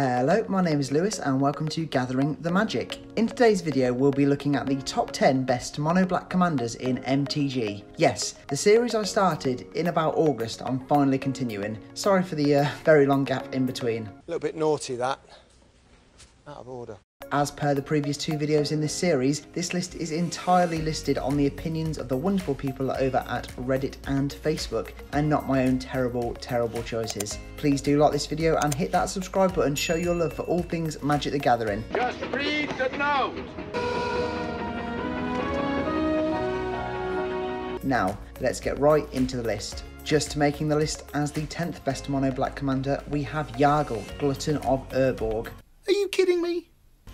Hello, my name is Lewis and welcome to Gathering the Magic. In today's video we'll be looking at the top 10 best mono black commanders in MTG. Yes, the series I started in about August I'm finally continuing. Sorry for the uh, very long gap in between. A little bit naughty that. Out of order. As per the previous two videos in this series, this list is entirely listed on the opinions of the wonderful people over at Reddit and Facebook, and not my own terrible, terrible choices. Please do like this video and hit that subscribe button, show your love for all things Magic the Gathering. Just read the note. Now, let's get right into the list. Just making the list as the 10th best mono black commander, we have Yargle, Glutton of Urborg. Are you kidding me?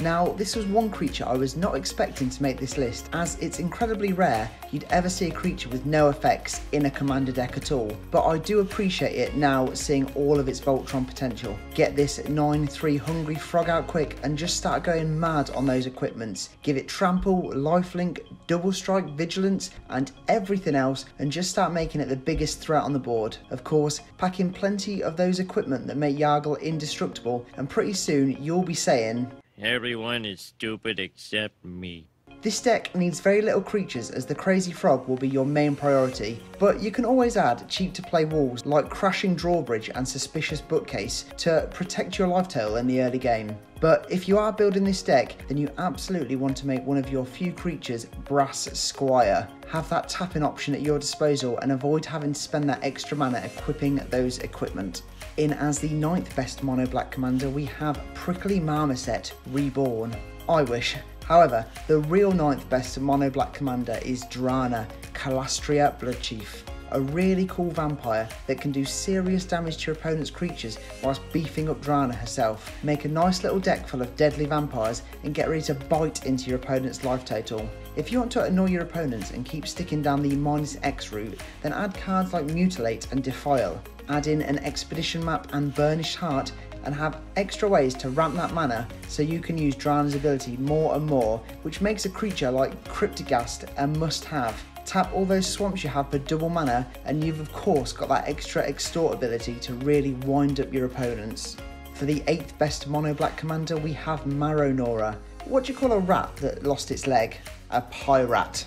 Now, this was one creature I was not expecting to make this list, as it's incredibly rare you'd ever see a creature with no effects in a commander deck at all, but I do appreciate it now seeing all of its Voltron potential. Get this 9-3 hungry frog out quick and just start going mad on those equipments. Give it trample, lifelink, double strike, vigilance, and everything else, and just start making it the biggest threat on the board. Of course, pack in plenty of those equipment that make Yargle indestructible, and pretty soon you'll be saying, Everyone is stupid except me. This deck needs very little creatures as the Crazy Frog will be your main priority, but you can always add cheap to play walls like Crashing Drawbridge and Suspicious Bookcase to protect your life total in the early game. But if you are building this deck, then you absolutely want to make one of your few creatures Brass Squire. Have that tapping option at your disposal and avoid having to spend that extra mana equipping those equipment. In as the ninth best mono black commander, we have Prickly Marmoset Reborn. I wish. However, the real ninth best mono black commander is Drana, Kalastria Bloodchief. A really cool vampire that can do serious damage to your opponent's creatures whilst beefing up Drana herself. Make a nice little deck full of deadly vampires and get ready to bite into your opponent's life total. If you want to annoy your opponents and keep sticking down the minus X route, then add cards like Mutilate and Defile. Add in an Expedition map and Burnished Heart and have extra ways to ramp that mana so you can use Drana's ability more and more, which makes a creature like Crypt Ghast a must have. Tap all those swamps you have for double mana, and you've of course got that extra extort ability to really wind up your opponents. For the 8th best mono black commander, we have Marrow What do you call a rat that lost its leg? A pirate.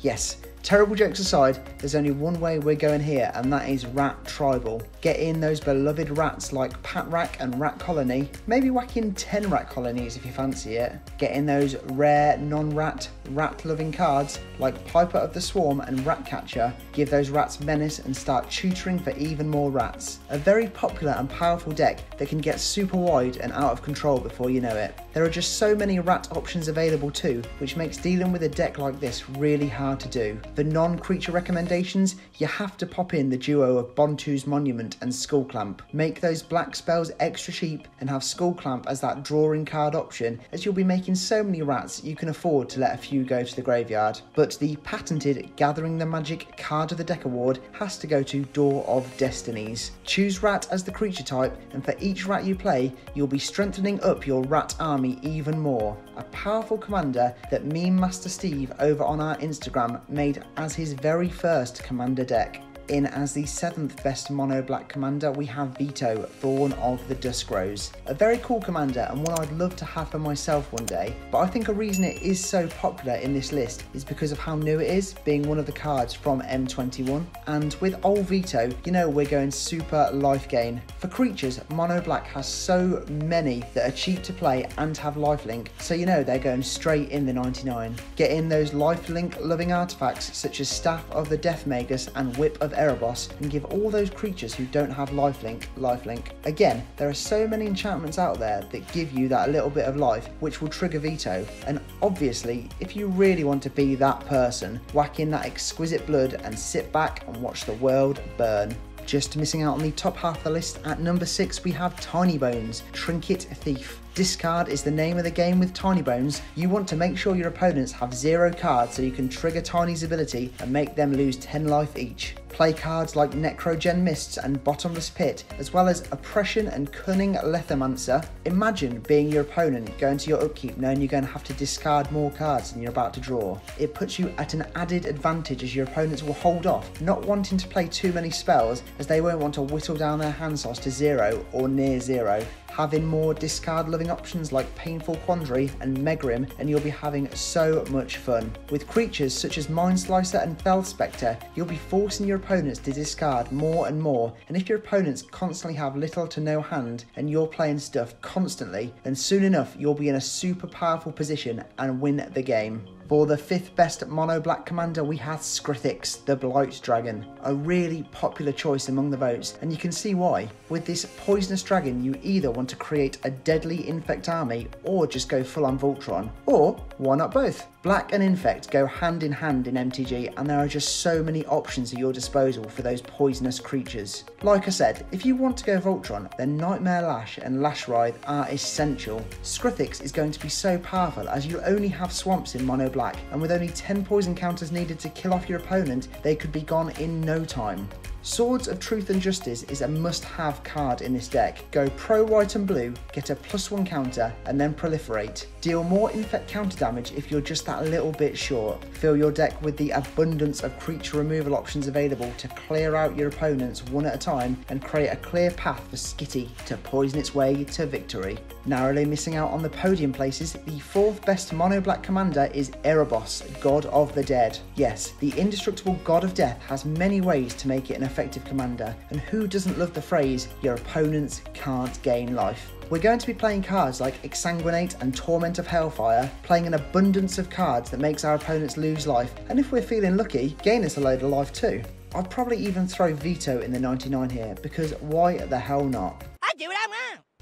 Yes, Terrible jokes aside, there's only one way we're going here, and that is Rat Tribal. Get in those beloved rats like Pat Rack and Rat Colony. Maybe whack in 10 rat colonies if you fancy it. Get in those rare non rat, rat loving cards like Piper of the Swarm and Rat Catcher. Give those rats menace and start tutoring for even more rats. A very popular and powerful deck that can get super wide and out of control before you know it. There are just so many rat options available too, which makes dealing with a deck like this really hard to do. The non-creature recommendations, you have to pop in the duo of Bontu's Monument and Skull Clamp. Make those black spells extra cheap and have Skull Clamp as that drawing card option as you'll be making so many rats you can afford to let a few go to the graveyard. But the patented Gathering the Magic Card of the Deck award has to go to Door of Destinies. Choose rat as the creature type and for each rat you play you'll be strengthening up your rat army even more. A powerful commander that Meme Master Steve over on our Instagram made as his very first commander deck. In as the seventh best mono black commander, we have Vito, Thorn of the Dusk Rose. A very cool commander and one I'd love to have for myself one day, but I think a reason it is so popular in this list is because of how new it is, being one of the cards from M21. And with old Vito, you know we're going super life gain. For creatures, mono black has so many that are cheap to play and have lifelink, so you know they're going straight in the 99. Get in those lifelink loving artifacts such as Staff of the Death Magus and Whip of Erebos and give all those creatures who don't have lifelink lifelink. Again, there are so many enchantments out there that give you that little bit of life which will trigger Vito. And obviously, if you really want to be that person, whack in that exquisite blood and sit back and watch the world burn. Just missing out on the top half of the list, at number 6 we have Tiny Bones, Trinket Thief. Discard is the name of the game with Tiny Bones. You want to make sure your opponents have zero cards so you can trigger Tiny's ability and make them lose 10 life each. Play cards like Necrogen Mists and Bottomless Pit, as well as Oppression and Cunning Lethemancer. Imagine being your opponent going to your upkeep knowing you're going to have to discard more cards than you're about to draw. It puts you at an added advantage as your opponents will hold off, not wanting to play too many spells as they won't want to whittle down their hand size to zero or near zero having more discard loving options like Painful Quandary and Megrim, and you'll be having so much fun. With creatures such as Mind Slicer and Fell Spectre, you'll be forcing your opponents to discard more and more, and if your opponents constantly have little to no hand and you're playing stuff constantly, then soon enough you'll be in a super powerful position and win the game. For the fifth best mono black commander, we have Skithiryx, the Blight Dragon, a really popular choice among the votes, and you can see why. With this poisonous dragon, you either want to create a deadly infect army or just go full on Voltron, or why not both? Black and Infect go hand in hand in MTG, and there are just so many options at your disposal for those poisonous creatures. Like I said, if you want to go Voltron, then Nightmare Lash and Lash Writhe are essential. Skithiryx is going to be so powerful as you only have swamps in mono black, and with only 10 poison counters needed to kill off your opponent, they could be gone in no time. Swords of Truth and Justice is a must have card in this deck. Go pro white and blue, get a plus one counter, and then proliferate. Deal more infect counter damage if you're just that little bit short. Fill your deck with the abundance of creature removal options available to clear out your opponents one at a time and create a clear path for Skitty to poison its way to victory. Narrowly missing out on the podium places, the fourth best mono black commander is Erebos, God of the Dead. Yes, the indestructible God of Death has many ways to make it an effective commander, and who doesn't love the phrase, your opponents can't gain life? We're going to be playing cards like Exsanguinate and Torment of Hellfire, playing an abundance of cards that makes our opponents lose life, and if we're feeling lucky, gain us a load of life too. I'd probably even throw Vito in the 99 here, because why the hell not?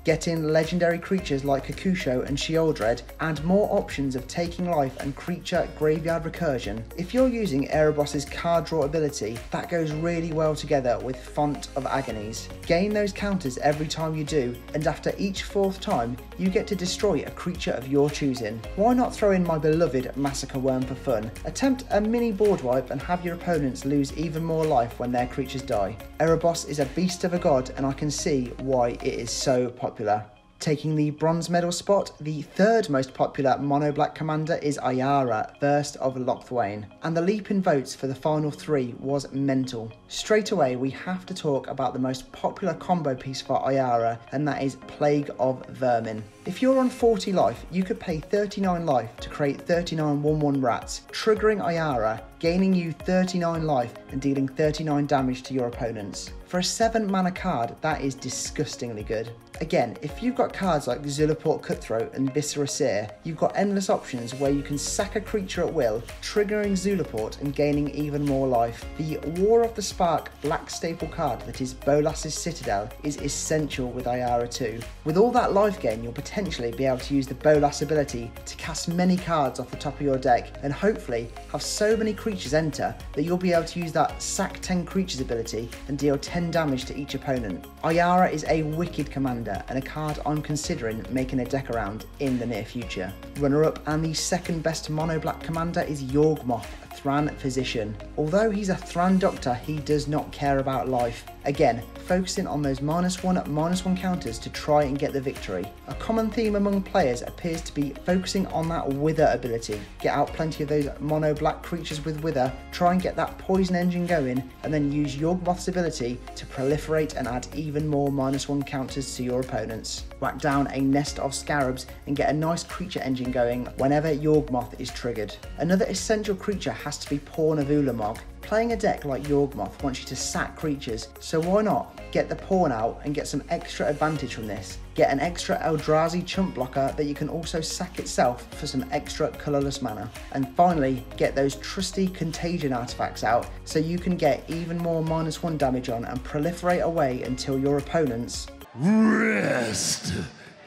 Get in legendary creatures like Kokusho and Sheoldred, and more options of taking life and creature graveyard recursion. If you're using Erebos' card draw ability, that goes really well together with Font of Agonies. Gain those counters every time you do, and after each fourth time, you get to destroy a creature of your choosing. Why not throw in my beloved Massacre Wurm for fun? Attempt a mini board wipe and have your opponents lose even more life when their creatures die. Erebos is a beast of a god, and I can see why it is so popular popular. Taking the bronze medal spot, the third most popular mono black commander is Ayara, first of Locthwain. And the leap in votes for the final three was mental. Straight away, we have to talk about the most popular combo piece for Ayara, and that is Plague of Vermin. If you're on 40 life, you could pay 39 life to create 39 1 1 rats, triggering Ayara, gaining you 39 life and dealing 39 damage to your opponents. For a 7 mana card, that is disgustingly good. Again, if you've got cards like Zulaport Cutthroat and Viscera Seer, you've got endless options where you can sack a creature at will, triggering Zulaport and gaining even more life. The War of the Spark black staple card that is Bolas's Citadel is essential with Ayara 2. With all that life gain, you'll potentially be able to use the Bolas ability to cast many cards off the top of your deck and hopefully have so many creatures enter that you'll be able to use that sack 10 creatures ability and deal 10 damage to each opponent. Ayara is a wicked commander and a card I'm considering making a deck around in the near future. Runner up and the second best mono black commander is Yawgmoth, a Thran physician. Although he's a Thran doctor, he does not care about life. Again, focusing on those minus one, minus one counters to try and get the victory. A common theme among players appears to be focusing on that Wither ability. Get out plenty of those mono black creatures with Wither, try and get that poison engine going, and then use Yawgmoth's ability to proliferate and add even more minus one counters to your opponents. Whack down a nest of scarabs and get a nice creature engine going whenever Yawgmoth is triggered. Another essential creature has to be Pawn of Ulamog. Playing a deck like Yawgmoth wants you to sack creatures, so why not get the pawn out and get some extra advantage from this? Get an extra Eldrazi chump blocker that you can also sack itself for some extra colourless mana. And finally, get those trusty contagion artifacts out so you can get even more minus one damage on and proliferate away until your opponents Rest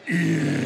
in.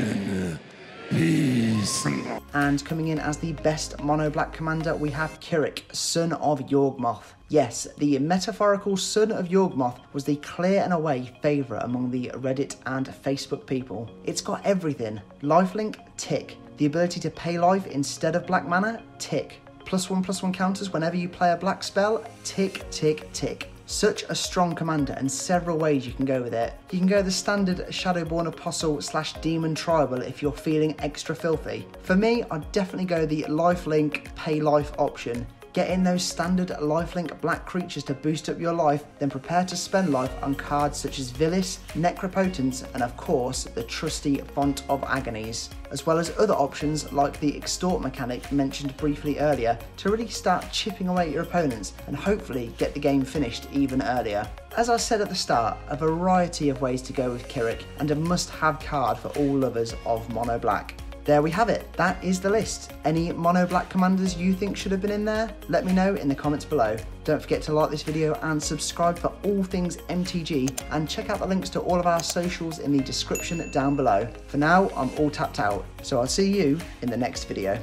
And coming in as the best mono black commander, we have K'rrik, son of Yawgmoth. Yes, the metaphorical son of Yawgmoth was the clear and away favourite among the Reddit and Facebook people. It's got everything lifelink, tick. The ability to pay life instead of black mana, tick. plus one plus one counters whenever you play a black spell, tick, tick, tick. Such a strong commander and several ways you can go with it. You can go the standard Shadowborn Apostle slash Demon Tribal if you're feeling extra filthy. For me, I'd definitely go the lifelink pay life option. Get in those standard lifelink black creatures to boost up your life, then prepare to spend life on cards such as Vilis, Necropotence, and of course the trusty Font of Agonies, as well as other options like the Extort mechanic mentioned briefly earlier to really start chipping away at your opponents and hopefully get the game finished even earlier. As I said at the start, a variety of ways to go with K'rrik and a must have card for all lovers of Mono Black. There we have it, that is the list. Any mono black commanders you think should have been in there? Let me know in the comments below. Don't forget to like this video and subscribe for all things MTG and check out the links to all of our socials in the description down below. For now, I'm all tapped out, so I'll see you in the next video.